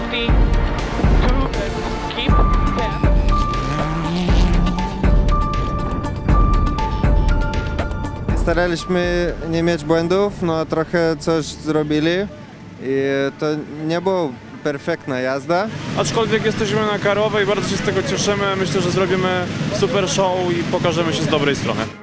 50, 2 Staraliśmy nie mieć błędów, no trochę coś zrobili i to nie było perfektna jazda. Aczkolwiek jesteśmy na karowej, bardzo się z tego cieszymy. Myślę, że zrobimy super show i pokażemy się z dobrej strony.